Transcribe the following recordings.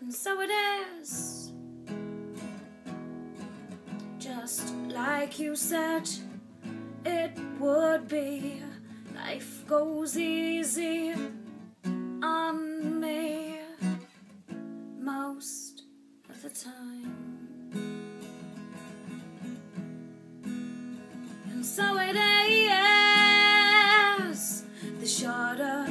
And so it is. Just like you said it would be. Life goes easy on me most of the time. And so it is the shorter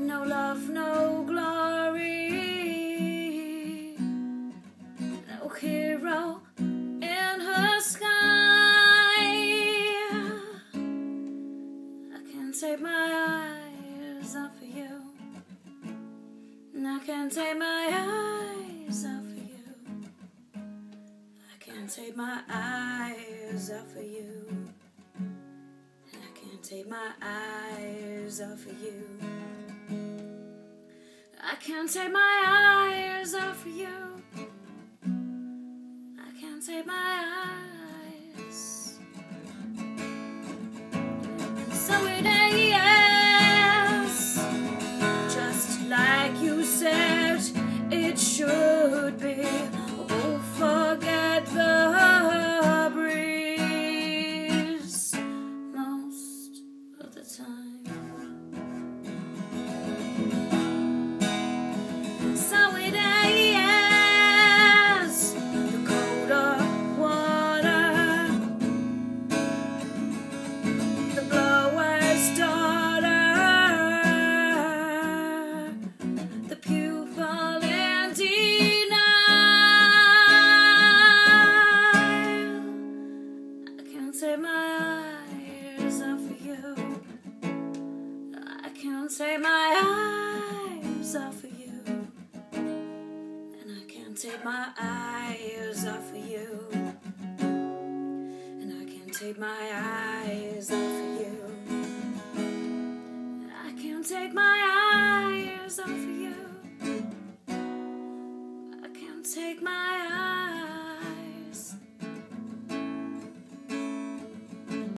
No love, no glory. No hero in her sky. I can't take my eyes off of you. And I can't take my eyes off of you. I can't take my eyes off of you. I can't take my eyes off of you. I can't take my eyes off of you. I can't take my eyes. So it is just like you said it should be. Oh, forget the breeze most of the time. Take my eyes off of you. And I can't take my eyes off of you. And I can't take my eyes off of you. I can't take my eyes off of you. I can't take my